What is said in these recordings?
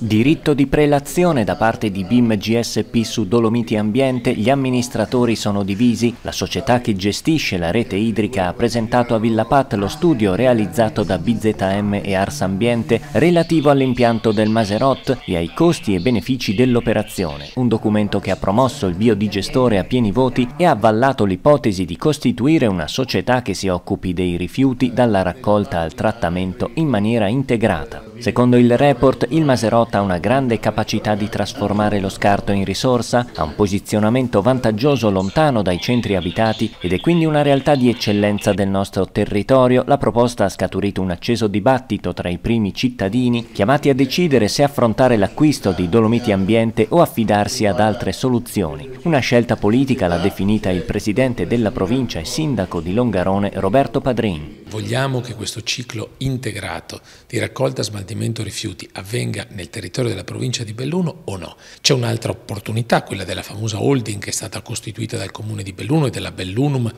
Diritto di prelazione da parte di BIM GSP su Dolomiti Ambiente, gli amministratori sono divisi. La società che gestisce la rete idrica ha presentato a Villa Pat lo studio realizzato da BZM e Ars Ambiente relativo all'impianto del Maserot e ai costi e benefici dell'operazione. Un documento che ha promosso il biodigestore a pieni voti e ha avallato l'ipotesi di costituire una società che si occupi dei rifiuti dalla raccolta al trattamento in maniera integrata. Secondo il report, il Maserot ha una grande capacità di trasformare lo scarto in risorsa, ha un posizionamento vantaggioso lontano dai centri abitati ed è quindi una realtà di eccellenza del nostro territorio, la proposta ha scaturito un acceso dibattito tra i primi cittadini chiamati a decidere se affrontare l'acquisto di Dolomiti Ambiente o affidarsi ad altre soluzioni. Una scelta politica l'ha definita il presidente della provincia e sindaco di Longarone Roberto Padrin. Vogliamo che questo ciclo integrato di raccolta smaltimento rifiuti avvenga nel territorio della provincia di Belluno o no? C'è un'altra opportunità, quella della famosa holding che è stata costituita dal comune di Belluno e della Bellunum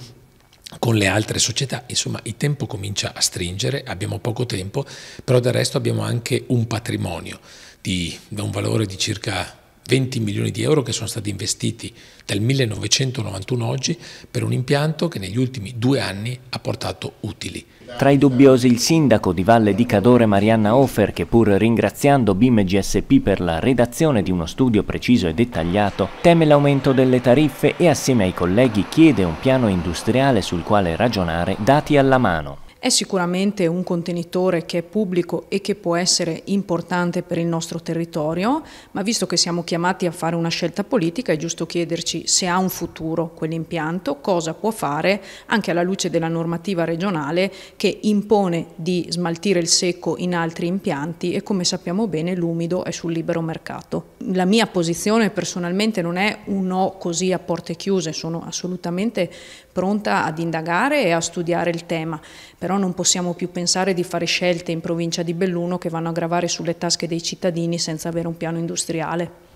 con le altre società, insomma il tempo comincia a stringere, abbiamo poco tempo, però del resto abbiamo anche un patrimonio di, da un valore di circa 20 milioni di euro che sono stati investiti dal 1991 oggi per un impianto che negli ultimi due anni ha portato utili. Tra i dubbiosi il sindaco di Valle di Cadore Marianna Offer che pur ringraziando BIM GSP per la redazione di uno studio preciso e dettagliato teme l'aumento delle tariffe e assieme ai colleghi chiede un piano industriale sul quale ragionare dati alla mano. È sicuramente un contenitore che è pubblico e che può essere importante per il nostro territorio, ma visto che siamo chiamati a fare una scelta politica è giusto chiederci se ha un futuro quell'impianto, cosa può fare anche alla luce della normativa regionale che impone di smaltire il secco in altri impianti e come sappiamo bene l'umido è sul libero mercato. La mia posizione personalmente non è un no così a porte chiuse, sono assolutamente pronta ad indagare e a studiare il tema, però non possiamo più pensare di fare scelte in provincia di Belluno che vanno a gravare sulle tasche dei cittadini senza avere un piano industriale.